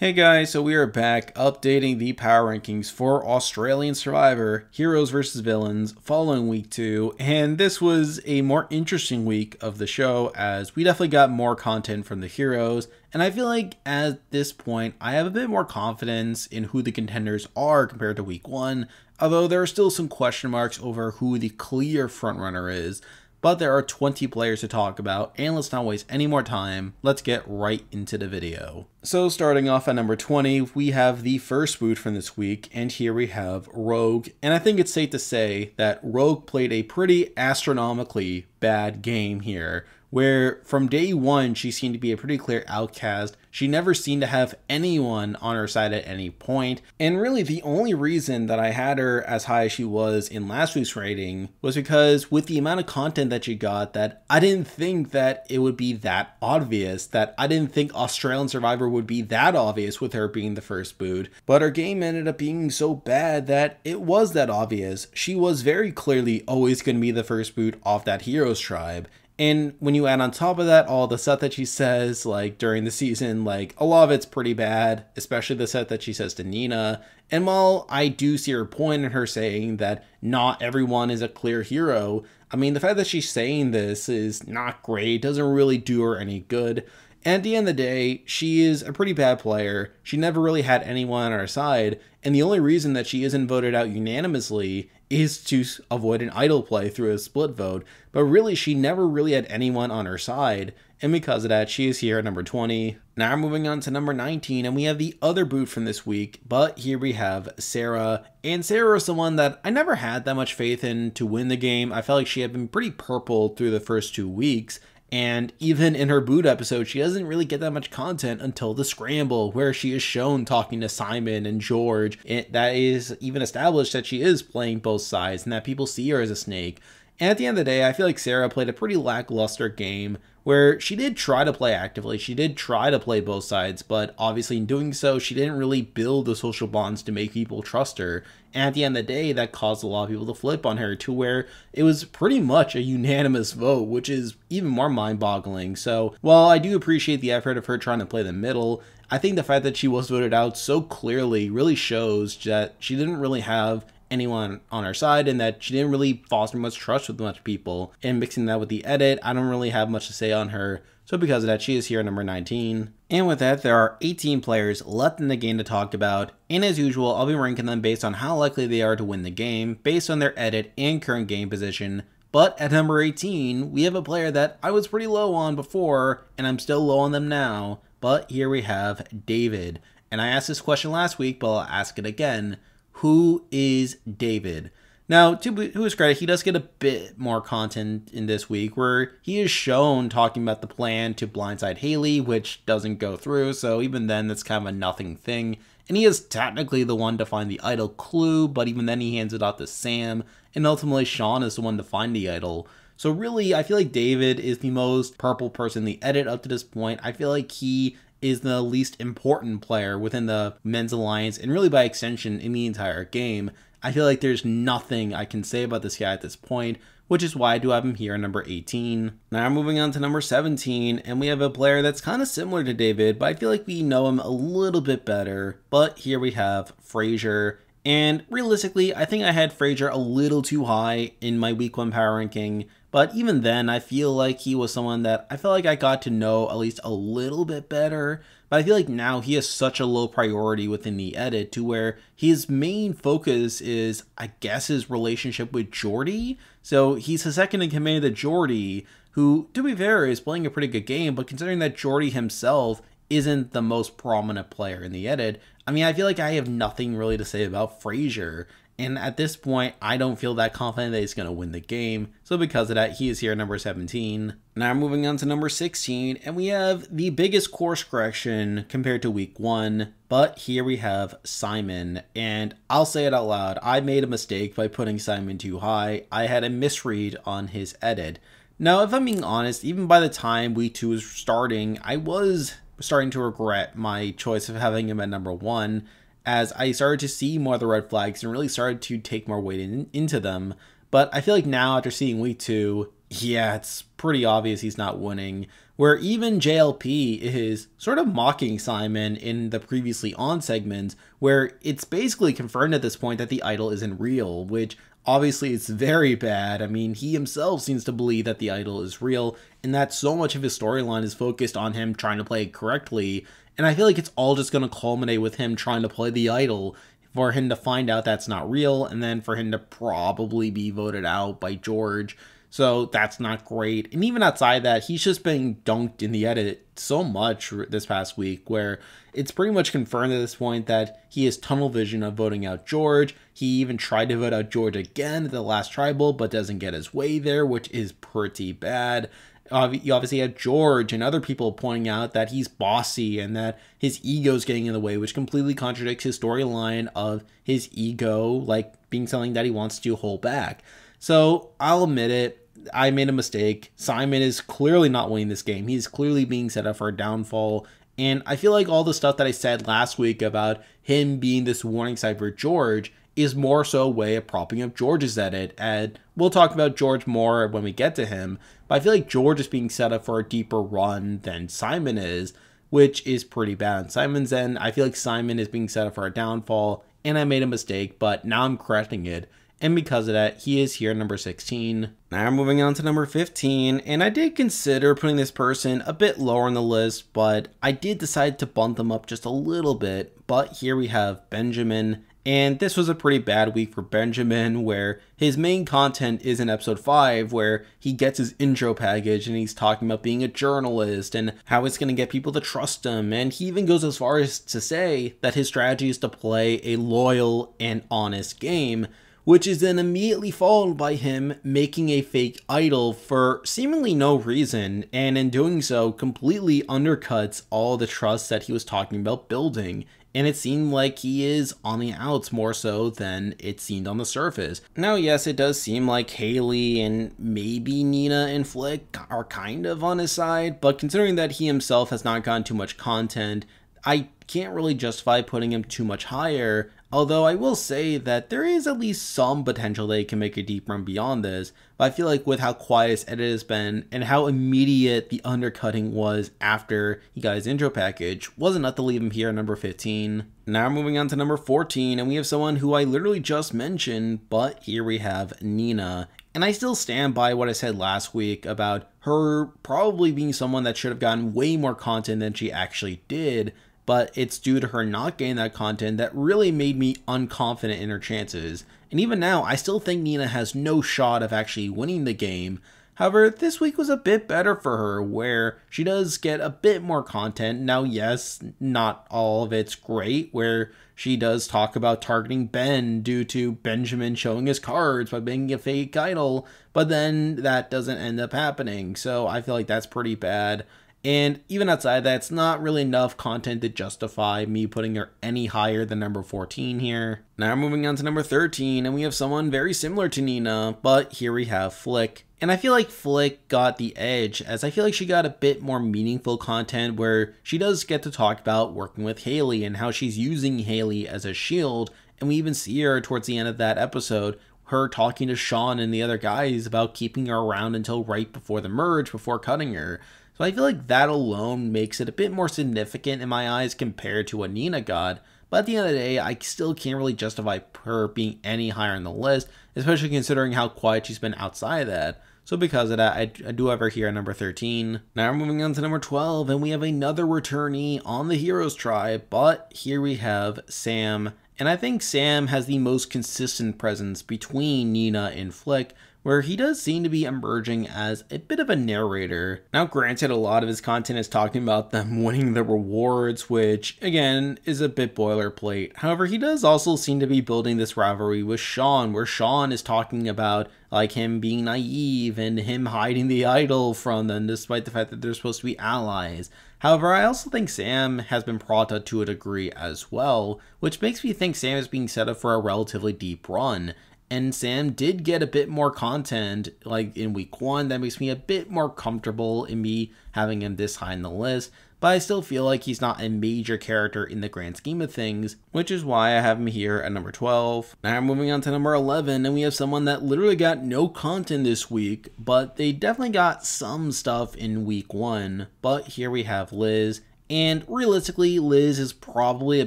Hey guys, so we are back updating the power rankings for Australian Survivor Heroes vs. Villains following week two. And this was a more interesting week of the show as we definitely got more content from the heroes. And I feel like at this point, I have a bit more confidence in who the contenders are compared to week one, although there are still some question marks over who the clear frontrunner is. But there are 20 players to talk about, and let's not waste any more time. Let's get right into the video. So starting off at number 20, we have the first boot from this week, and here we have Rogue. And I think it's safe to say that Rogue played a pretty astronomically bad game here where from day one she seemed to be a pretty clear outcast. She never seemed to have anyone on her side at any point. And really, the only reason that I had her as high as she was in last week's rating was because with the amount of content that she got, that I didn't think that it would be that obvious, that I didn't think Australian Survivor would be that obvious with her being the first boot. But her game ended up being so bad that it was that obvious. She was very clearly always going to be the first boot off that Heroes tribe. And when you add on top of that all the stuff that she says, like during the season, like a lot of it's pretty bad, especially the stuff that she says to Nina. And while I do see her point in her saying that not everyone is a clear hero, I mean, the fact that she's saying this is not great, doesn't really do her any good. And at the end of the day, she is a pretty bad player. She never really had anyone on her side, and the only reason that she isn't voted out unanimously is to avoid an idol play through a split vote, but really she never really had anyone on her side, and because of that, she is here at number 20. Now moving on to number 19, and we have the other boot from this week, but here we have Sarah, and Sarah is the one that I never had that much faith in to win the game. I felt like she had been pretty purple through the first two weeks, and even in her boot episode, she doesn't really get that much content until the scramble, where she is shown talking to Simon and George. It, that is even established that she is playing both sides and that people see her as a snake. And at the end of the day, I feel like Sarah played a pretty lackluster game where she did try to play actively. She did try to play both sides, but obviously in doing so, she didn't really build the social bonds to make people trust her. And at the end of the day, that caused a lot of people to flip on her to where it was pretty much a unanimous vote, which is even more mind boggling. So while I do appreciate the effort of her trying to play the middle, I think the fact that she was voted out so clearly really shows that she didn't really have anyone on her side and that she didn't really foster much trust with much people. And mixing that with the edit, I don't really have much to say on her. So because of that, she is here at number 19. And with that, there are 18 players left in the game to talk about. And as usual, I'll be ranking them based on how likely they are to win the game, based on their edit and current game position. But at number 18, we have a player that I was pretty low on before, and I'm still low on them now. But here we have David. And I asked this question last week, but I'll ask it again who is David? Now, to his credit, he does get a bit more content in this week where he is shown talking about the plan to blindside Haley, which doesn't go through, so even then, that's kind of a nothing thing. And he is technically the one to find the idol clue, but even then, he hands it off to Sam, and ultimately, Sean is the one to find the idol. So, really, I feel like David is the most purple person in the edit up to this point. I feel like he is the least important player within the men's alliance and really by extension in the entire game. I feel like there's nothing I can say about this guy at this point, which is why I do have him here at number 18. Now moving on to number 17, and we have a player that's kind of similar to David, but I feel like we know him a little bit better. But here we have Fraser. And realistically, I think I had Fraser a little too high in my week one power ranking. But even then, I feel like he was someone that I felt like I got to know at least a little bit better. But I feel like now he has such a low priority within the edit to where his main focus is, I guess, his relationship with Jordy. So he's the second in command to Jordy, who, to be fair, is playing a pretty good game. But considering that Jordy himself isn't the most prominent player in the edit, I mean, I feel like I have nothing really to say about Fraser. And at this point, I don't feel that confident that he's going to win the game. So because of that, he is here at number 17. Now moving on to number 16, and we have the biggest course correction compared to week one. But here we have Simon, and I'll say it out loud. I made a mistake by putting Simon too high. I had a misread on his edit. Now, if I'm being honest, even by the time week two was starting, I was starting to regret my choice of having him at number one as I started to see more of the red flags and really started to take more weight in, into them. But I feel like now, after seeing week two, yeah, it's pretty obvious he's not winning. Where even JLP is sort of mocking Simon in the previously on segments, where it's basically confirmed at this point that the idol isn't real, which obviously it's very bad. I mean, he himself seems to believe that the idol is real, and that so much of his storyline is focused on him trying to play correctly. And I feel like it's all just going to culminate with him trying to play the idol for him to find out that's not real, and then for him to probably be voted out by George so that's not great. And even outside that, he's just been dunked in the edit so much this past week where it's pretty much confirmed at this point that he has tunnel vision of voting out George. He even tried to vote out George again at the last tribal, but doesn't get his way there, which is pretty bad. You obviously had George and other people pointing out that he's bossy and that his ego's getting in the way, which completely contradicts his storyline of his ego, like being something that he wants to hold back. So I'll admit it. I made a mistake. Simon is clearly not winning this game. He's clearly being set up for a downfall. And I feel like all the stuff that I said last week about him being this warning sign for George is more so a way of propping up George's edit. And we'll talk about George more when we get to him. But I feel like George is being set up for a deeper run than Simon is, which is pretty bad. Simon's end, I feel like Simon is being set up for a downfall. And I made a mistake, but now I'm correcting it and because of that, he is here number 16. Now we're moving on to number 15, and I did consider putting this person a bit lower on the list, but I did decide to bump them up just a little bit. But here we have Benjamin, and this was a pretty bad week for Benjamin, where his main content is in episode 5, where he gets his intro package and he's talking about being a journalist and how it's going to get people to trust him. And he even goes as far as to say that his strategy is to play a loyal and honest game which is then immediately followed by him making a fake idol for seemingly no reason, and in doing so, completely undercuts all the trust that he was talking about building. And it seemed like he is on the outs more so than it seemed on the surface. Now, yes, it does seem like Haley and maybe Nina and Flick are kind of on his side, but considering that he himself has not gotten too much content, I can't really justify putting him too much higher Although I will say that there is at least some potential they can make a deep run beyond this, but I feel like with how quiet his edit has been and how immediate the undercutting was after he got his intro package, was enough to leave him here at number 15. Now moving on to number 14, and we have someone who I literally just mentioned, but here we have Nina. And I still stand by what I said last week about her probably being someone that should have gotten way more content than she actually did, but it's due to her not getting that content that really made me unconfident in her chances. And even now, I still think Nina has no shot of actually winning the game. However, this week was a bit better for her, where she does get a bit more content. Now, yes, not all of it's great, where she does talk about targeting Ben due to Benjamin showing his cards by being a fake idol, but then that doesn't end up happening. So I feel like that's pretty bad. And even outside that, it's not really enough content to justify me putting her any higher than number 14 here. Now moving on to number 13, and we have someone very similar to Nina, but here we have Flick. And I feel like Flick got the edge, as I feel like she got a bit more meaningful content where she does get to talk about working with Haley and how she's using Haley as a shield. And we even see her towards the end of that episode her talking to Sean and the other guys about keeping her around until right before the merge before cutting her. So I feel like that alone makes it a bit more significant in my eyes compared to what Nina got. But at the end of the day, I still can't really justify her being any higher on the list, especially considering how quiet she's been outside of that. So because of that, I, I do have her here at number 13. Now we're moving on to number 12, and we have another returnee on the Heroes tribe, but here we have Sam. And I think Sam has the most consistent presence between Nina and Flick, where he does seem to be emerging as a bit of a narrator. Now, granted, a lot of his content is talking about them winning the rewards, which, again, is a bit boilerplate. However, he does also seem to be building this rivalry with Sean, where Sean is talking about like him being naive and him hiding the idol from them despite the fact that they're supposed to be allies. However, I also think Sam has been up to a degree as well, which makes me think Sam is being set up for a relatively deep run and Sam did get a bit more content like in week one. That makes me a bit more comfortable in me having him this high in the list. but I still feel like he's not a major character in the grand scheme of things, which is why I have him here at number 12. Now I'm moving on to number 11, and we have someone that literally got no content this week, but they definitely got some stuff in week one. But here we have Liz, and realistically, Liz is probably a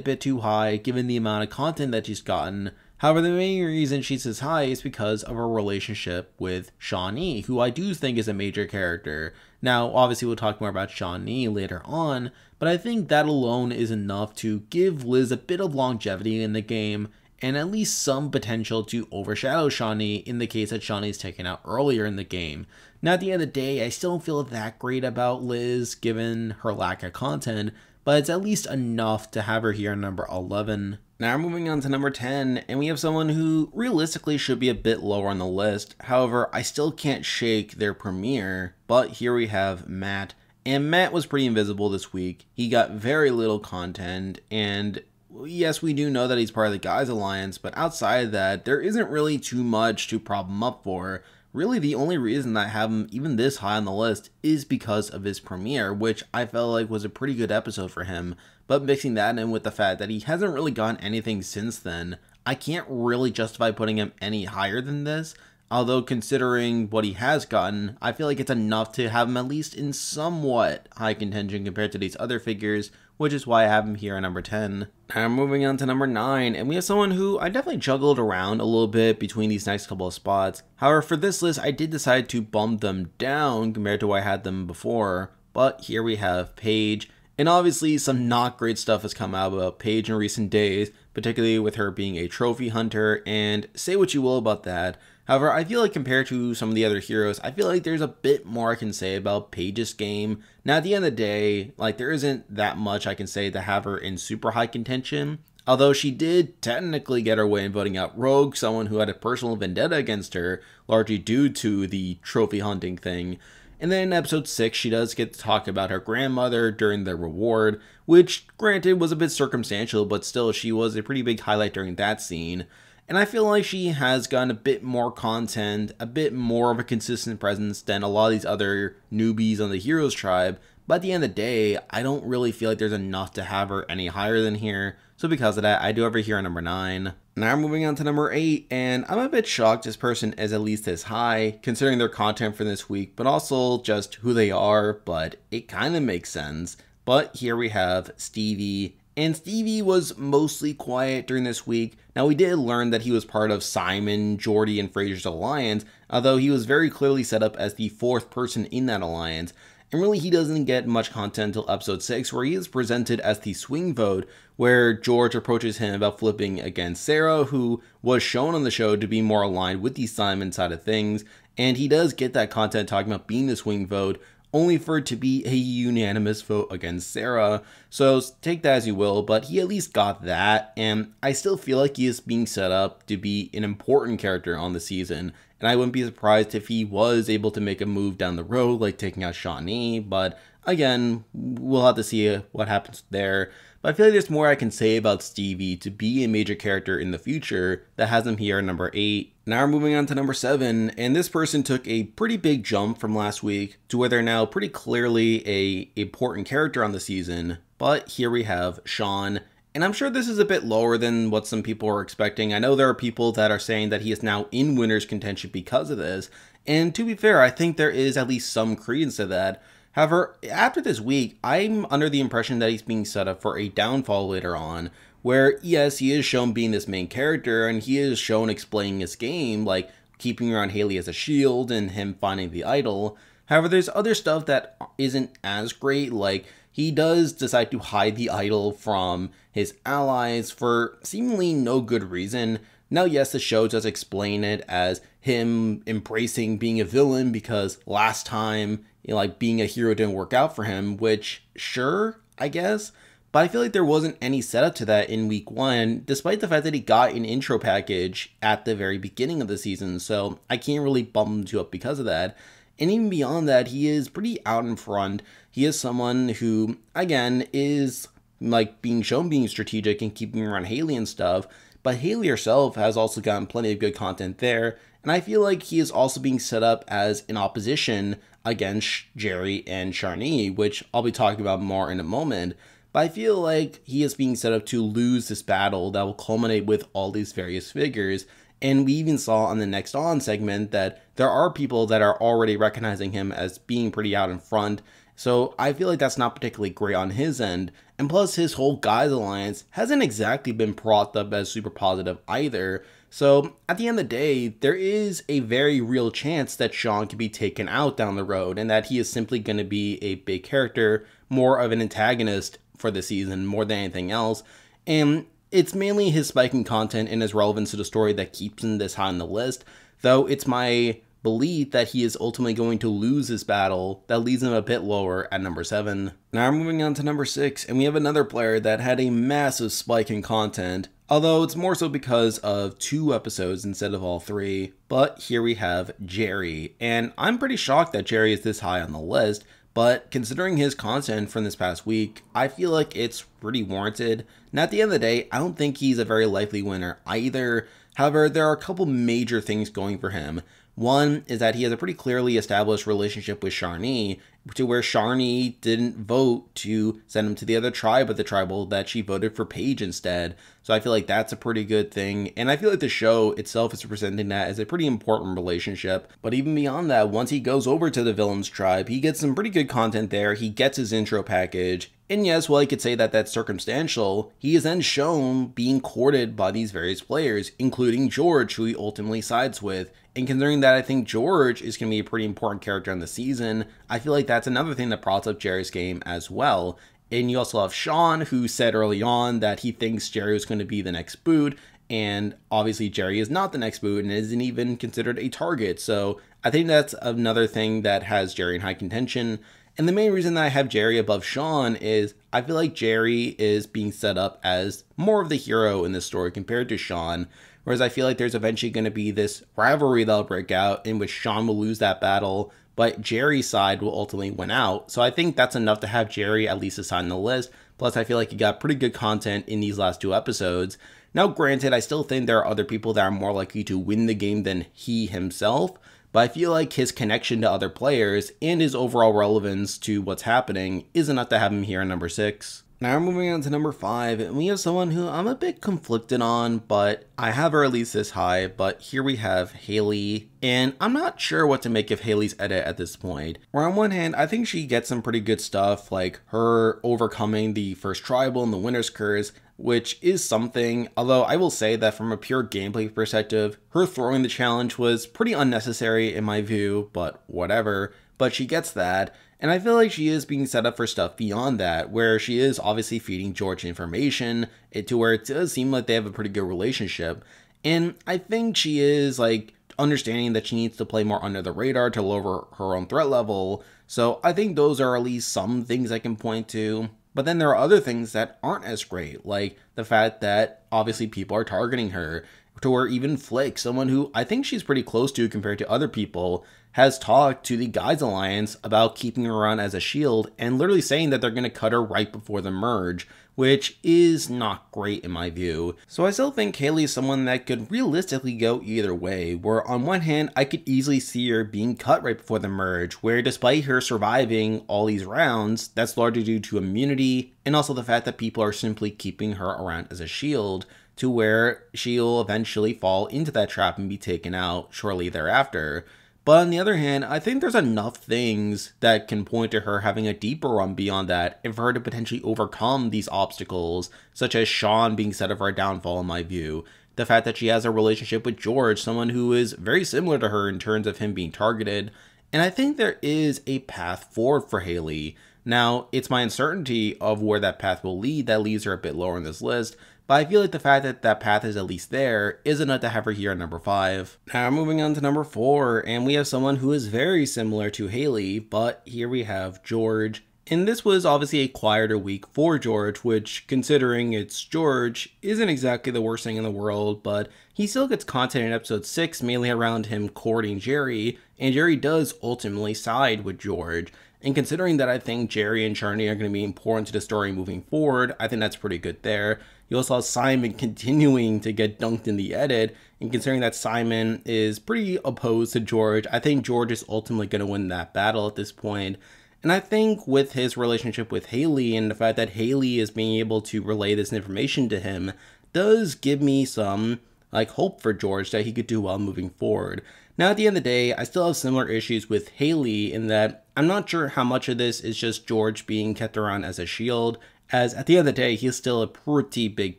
bit too high given the amount of content that she's gotten. However, the main reason she's as high is because of her relationship with Shonee, who I do think is a major character. Now, obviously, we'll talk more about Shonee later on, but I think that alone is enough to give Liz a bit of longevity in the game and at least some potential to overshadow Shonee in the case that Shonee is taken out earlier in the game. Now, at the end of the day, I still don't feel that great about Liz given her lack of content, but it's at least enough to have her here number 11. Now we're moving on to number 10, and we have someone who realistically should be a bit lower on the list. However, I still can't shake their premiere, but here we have Matt. And Matt was pretty invisible this week. He got very little content, and yes, we do know that he's part of the Guys Alliance, but outside of that, there isn't really too much to prop him up for. Really, the only reason I have him even this high on the list is because of his premiere, which I felt like was a pretty good episode for him. But mixing that in with the fact that he hasn't really gotten anything since then, I can't really justify putting him any higher than this. Although, considering what he has gotten, I feel like it's enough to have him at least in somewhat high contention compared to these other figures, which is why I have him here at number 10. Now moving on to number 9, and we have someone who I definitely juggled around a little bit between these next couple of spots. However, for this list, I did decide to bump them down compared to where I had them before. But here we have Paige. And obviously, some not great stuff has come out about Paige in recent days, particularly with her being a trophy hunter, and say what you will about that. However, I feel like compared to some of the other heroes, I feel like there's a bit more I can say about Paige's game. Now, at the end of the day, like, there isn't that much I can say to have her in super high contention. Although she did technically get her way in voting out Rogue, someone who had a personal vendetta against her, largely due to the trophy hunting thing. And then in episode 6, she does get to talk about her grandmother during the reward, which, granted, was a bit circumstantial, but still, she was a pretty big highlight during that scene. And I feel like she has gotten a bit more content, a bit more of a consistent presence than a lot of these other newbies on the Heroes tribe. But at the end of the day, I don't really feel like there's enough to have her any higher than here. So because of that, I do her here at number 9. Now I'm moving on to number 8, and I'm a bit shocked this person is at least this high, considering their content for this week, but also just who they are, but it kind of makes sense. But here we have Stevie, and Stevie was mostly quiet during this week. Now, we did learn that he was part of Simon, Jordy, and Fraser's alliance, although he was very clearly set up as the fourth person in that alliance. And really, he doesn't get much content until episode 6, where he is presented as the swing vote, where George approaches him about flipping against Sarah, who was shown on the show to be more aligned with the Simon side of things. And he does get that content talking about being the swing vote, only for it to be a unanimous vote against Sarah. So take that as you will, but he at least got that, and I still feel like he is being set up to be an important character on the season, and I wouldn't be surprised if he was able to make a move down the road, like taking out Shonee, but again, we'll have to see what happens there. But I feel like there's more I can say about Stevie to be a major character in the future that has him here at number 8. Now we're moving on to number 7, and this person took a pretty big jump from last week to where they're now pretty clearly a important character on the season. But here we have Sean, and I'm sure this is a bit lower than what some people are expecting. I know there are people that are saying that he is now in winner's contention because of this. And to be fair, I think there is at least some credence to that. However, after this week, I'm under the impression that he's being set up for a downfall later on, where yes, he is shown being this main character and he is shown explaining his game, like keeping around Haley as a shield and him finding the idol. However, there's other stuff that isn't as great, like he does decide to hide the idol from his allies for seemingly no good reason. Now, yes, the show does explain it as him embracing being a villain because last time, you know, like being a hero didn't work out for him, which, sure, I guess. But I feel like there wasn't any setup to that in week one, despite the fact that he got an intro package at the very beginning of the season. So I can't really bump him up because of that. And even beyond that, he is pretty out in front. He is someone who, again, is like being shown being strategic and keeping around Haley and stuff. But Haley herself has also gotten plenty of good content there. And I feel like he is also being set up as an opposition against Jerry and Sharni, which I'll be talking about more in a moment. But I feel like he is being set up to lose this battle that will culminate with all these various figures. And we even saw on the next on segment that there are people that are already recognizing him as being pretty out in front. So I feel like that's not particularly great on his end. And plus, his whole guys alliance hasn't exactly been propped up as super positive either. So at the end of the day, there is a very real chance that Shawn can be taken out down the road and that he is simply going to be a big character, more of an antagonist for the season more than anything else. And it's mainly his spiking content and his relevance to the story that keeps him this high on the list, though it's my belief that he is ultimately going to lose this battle that leaves him a bit lower at number 7. Now we're moving on to number 6, and we have another player that had a massive spike in content, although it's more so because of two episodes instead of all three. But here we have Jerry, and I'm pretty shocked that Jerry is this high on the list, but considering his content from this past week, I feel like it's pretty warranted. And at the end of the day, I don't think he's a very likely winner either. However, there are a couple major things going for him. One is that he has a pretty clearly established relationship with Sharni, to where Sharni didn't vote to send him to the other tribe of the tribal, that she voted for Paige instead. So I feel like that's a pretty good thing. And I feel like the show itself is presenting that as a pretty important relationship. But even beyond that, once he goes over to the villain's tribe, he gets some pretty good content there. He gets his intro package. And yes, while I could say that that's circumstantial, he is then shown being courted by these various players, including George, who he ultimately sides with. And considering that I think George is going to be a pretty important character in the season, I feel like that's another thing that props up Jerry's game as well. And you also have Sean, who said early on that he thinks Jerry was going to be the next boot. And obviously, Jerry is not the next boot and isn't even considered a target. So I think that's another thing that has Jerry in high contention. And the main reason that I have Jerry above Sean is I feel like Jerry is being set up as more of the hero in this story compared to Sean. Whereas I feel like there's eventually going to be this rivalry that'll break out in which Sean will lose that battle, but Jerry's side will ultimately win out. So I think that's enough to have Jerry at least assigned the list. Plus, I feel like he got pretty good content in these last two episodes. Now, granted, I still think there are other people that are more likely to win the game than he himself, but I feel like his connection to other players and his overall relevance to what's happening is enough to have him here in number six. Now we're moving on to number five, and we have someone who I'm a bit conflicted on, but I have her at least this high. But here we have Haley, and I'm not sure what to make of Haley's edit at this point. Where on one hand, I think she gets some pretty good stuff, like her overcoming the first tribal and the winner's curse, which is something, although I will say that from a pure gameplay perspective, her throwing the challenge was pretty unnecessary in my view, but whatever. But she gets that, and I feel like she is being set up for stuff beyond that, where she is obviously feeding George information to where it does seem like they have a pretty good relationship. And I think she is like understanding that she needs to play more under the radar to lower her own threat level. So I think those are at least some things I can point to. But then there are other things that aren't as great, like the fact that obviously people are targeting her, to where even Flick, someone who I think she's pretty close to compared to other people, has talked to the Guys Alliance about keeping her on as a shield and literally saying that they're going to cut her right before the merge, which is not great in my view. So I still think Haley is someone that could realistically go either way, where on one hand, I could easily see her being cut right before the merge, where despite her surviving all these rounds, that's largely due to immunity and also the fact that people are simply keeping her around as a shield to where she'll eventually fall into that trap and be taken out shortly thereafter. But on the other hand, I think there's enough things that can point to her having a deeper run beyond that and for her to potentially overcome these obstacles, such as Shawn being set up for downfall in my view. The fact that she has a relationship with George, someone who is very similar to her in terms of him being targeted. And I think there is a path forward for Haley. Now, it's my uncertainty of where that path will lead that leaves her a bit lower on this list, but I feel like the fact that that path is at least there is enough to have her here at number 5. Now moving on to number 4, and we have someone who is very similar to Haley, but here we have George. And this was obviously a quieter week for George, which, considering it's George, isn't exactly the worst thing in the world, but he still gets content in episode 6 mainly around him courting Jerry, and Jerry does ultimately side with George. And considering that I think Jerry and Sharni are going to be important to the story moving forward, I think that's pretty good there. You also have Simon continuing to get dunked in the edit, and considering that Simon is pretty opposed to George, I think George is ultimately going to win that battle at this point. And I think with his relationship with Haley and the fact that Haley is being able to relay this information to him does give me some like hope for George that he could do well moving forward. Now, at the end of the day, I still have similar issues with Haley in that I'm not sure how much of this is just George being kept around as a shield, as at the end of the day, he's still a pretty big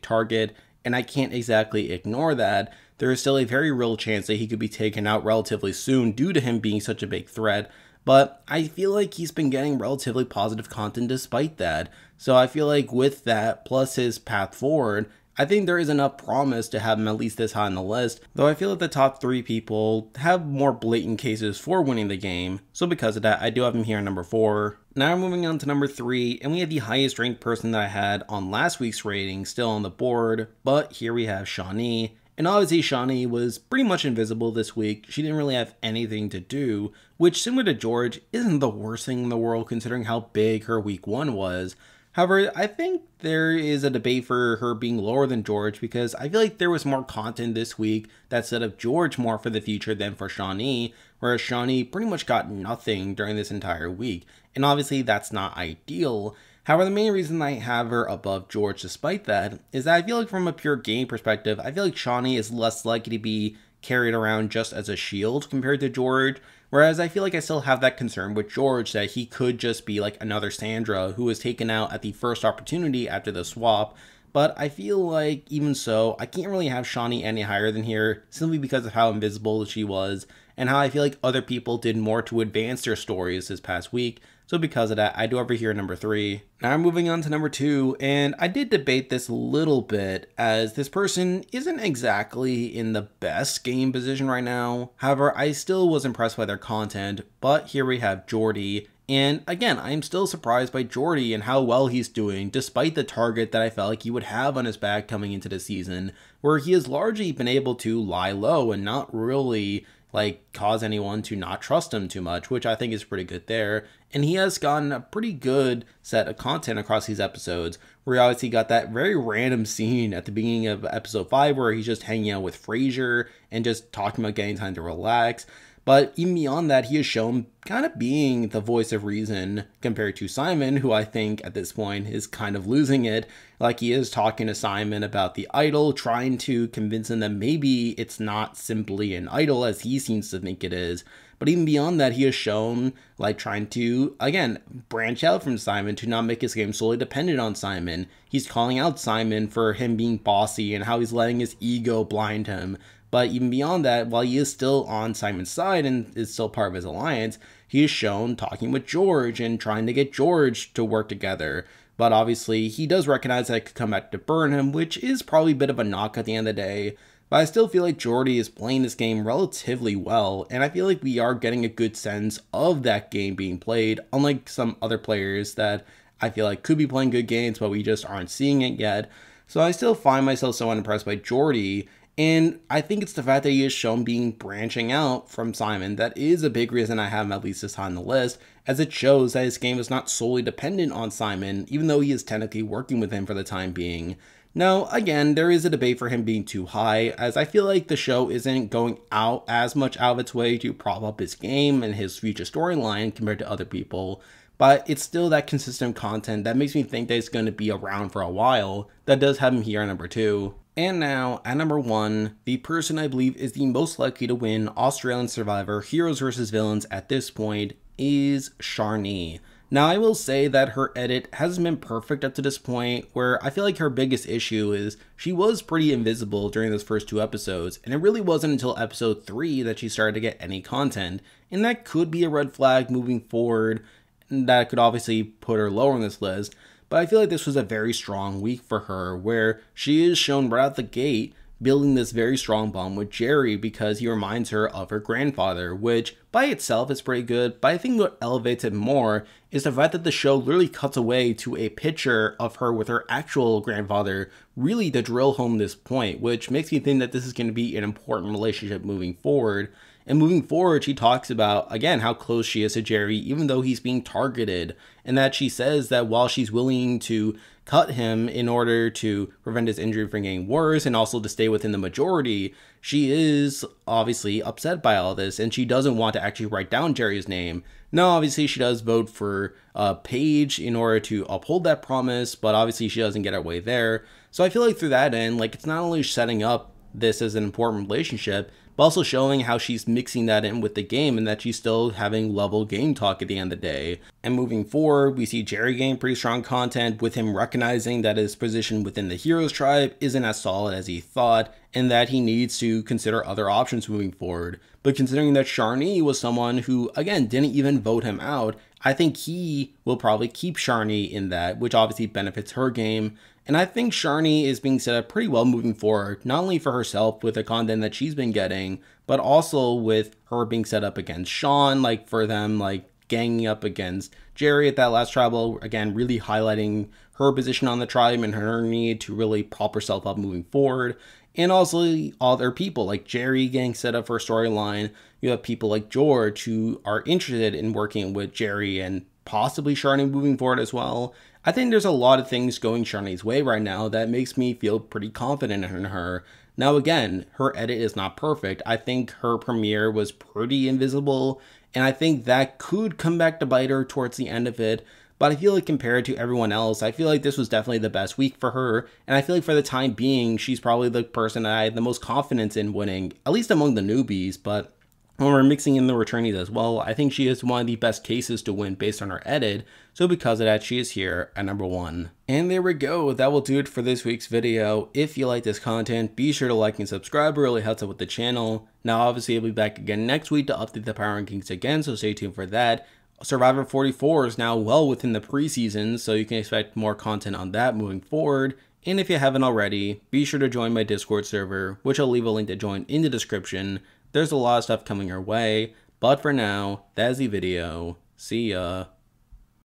target, and I can't exactly ignore that. There is still a very real chance that he could be taken out relatively soon due to him being such a big threat, but I feel like he's been getting relatively positive content despite that. So I feel like with that, plus his path forward, I think there is enough promise to have him at least this high on the list, though I feel that the top three people have more blatant cases for winning the game, so because of that, I do have him here at number four. Now moving on to number three, and we have the highest ranked person that I had on last week's rating still on the board, but here we have Shonee. And obviously, Shonee was pretty much invisible this week. She didn't really have anything to do, which, similar to George, isn't the worst thing in the world considering how big her week one was. However, I think there is a debate for her being lower than George because I feel like there was more content this week that set up George more for the future than for Shonee, whereas Shonee pretty much got nothing during this entire week. And obviously, that's not ideal. However, the main reason I have her above George despite that is that I feel like from a pure game perspective, I feel like Shonee is less likely to be carried around just as a shield compared to George, Whereas I feel like I still have that concern with George that he could just be like another Sandra who was taken out at the first opportunity after the swap. But I feel like even so, I can't really have Shonee any higher than here simply because of how invisible she was and how I feel like other people did more to advance their stories this past week. So because of that, I do over here number three. Now I'm moving on to number two, and I did debate this a little bit as this person isn't exactly in the best game position right now. However, I still was impressed by their content, but here we have Jordy. And again, I'm still surprised by Jordy and how well he's doing, despite the target that I felt like he would have on his back coming into the season, where he has largely been able to lie low and not really like cause anyone to not trust him too much, which I think is pretty good there. And he has gotten a pretty good set of content across these episodes. Where he obviously got that very random scene at the beginning of episode five where he's just hanging out with Fraser and just talking about getting time to relax. But even beyond that, he has shown kind of being the voice of reason compared to Simon, who I think at this point is kind of losing it. Like he is talking to Simon about the idol, trying to convince him that maybe it's not simply an idol as he seems to think it is. But even beyond that, he has shown like trying to, again, branch out from Simon to not make his game solely dependent on Simon. He's calling out Simon for him being bossy and how he's letting his ego blind him. But even beyond that, while he is still on Simon's side and is still part of his alliance, he is shown talking with George and trying to get George to work together. But obviously, he does recognize that it could come back to burn him, which is probably a bit of a knock at the end of the day. But I still feel like Jordy is playing this game relatively well, and I feel like we are getting a good sense of that game being played, unlike some other players that I feel like could be playing good games, but we just aren't seeing it yet. So I still find myself so unimpressed by Jordy, and I think it's the fact that he is shown being branching out from Simon that is a big reason I have him at least this high on the list, as it shows that his game is not solely dependent on Simon, even though he is technically working with him for the time being. Now, again, there is a debate for him being too high, as I feel like the show isn't going out as much out of its way to prop up his game and his future storyline compared to other people, but it's still that consistent content that makes me think that it's going to be around for a while that does have him here at number two. And now, at number one, the person I believe is the most likely to win Australian Survivor Heroes vs. Villains at this point is Sharni. Now, I will say that her edit hasn't been perfect up to this point, where I feel like her biggest issue is she was pretty invisible during those first two episodes, and it really wasn't until episode 3 that she started to get any content, and that could be a red flag moving forward, that could obviously put her lower on this list, but I feel like this was a very strong week for her, where she is shown right out the gate building this very strong bond with Jerry because he reminds her of her grandfather, which by itself is pretty good. But I think what elevates it more is the fact that the show literally cuts away to a picture of her with her actual grandfather, really to drill home this point, which makes me think that this is going to be an important relationship moving forward. And moving forward, she talks about, again, how close she is to Jerry, even though he's being targeted. And that she says that while she's willing to cut him in order to prevent his injury from getting worse and also to stay within the majority, she is obviously upset by all this and she doesn't want to actually write down Jerry's name. Now, obviously, she does vote for uh, Paige in order to uphold that promise, but obviously, she doesn't get her way there. So I feel like through that end, like it's not only setting up this as an important relationship, but also showing how she's mixing that in with the game and that she's still having level game talk at the end of the day. And moving forward, we see Jerry gain pretty strong content with him recognizing that his position within the Heroes tribe isn't as solid as he thought and that he needs to consider other options moving forward. But considering that Sharni was someone who, again, didn't even vote him out, I think he will probably keep Sharni in that, which obviously benefits her game. And I think Sharni is being set up pretty well moving forward, not only for herself with the content that she's been getting, but also with her being set up against Sean, like for them, like ganging up against Jerry at that last tribal, again, really highlighting her position on the tribe and her need to really prop herself up moving forward. And also other people like Jerry getting set up for a storyline. You have people like George who are interested in working with Jerry and possibly Sharni moving forward as well. I think there's a lot of things going Sharni's way right now that makes me feel pretty confident in her. Now, again, her edit is not perfect. I think her premiere was pretty invisible, and I think that could come back to bite her towards the end of it. But I feel like compared to everyone else, I feel like this was definitely the best week for her. And I feel like for the time being, she's probably the person I had the most confidence in winning, at least among the newbies. But when we're mixing in the returnees as well, I think she is one of the best cases to win based on her edit, so because of that, she is here at number one. And there we go, that will do it for this week's video. If you like this content, be sure to like and subscribe, it really helps out with the channel. Now obviously I'll be back again next week to update the Power Rankings again, so stay tuned for that. Survivor 44 is now well within the preseason, so you can expect more content on that moving forward. And if you haven't already, be sure to join my Discord server, which I'll leave a link to join in the description. There's a lot of stuff coming your way, but for now, that's the video. See ya.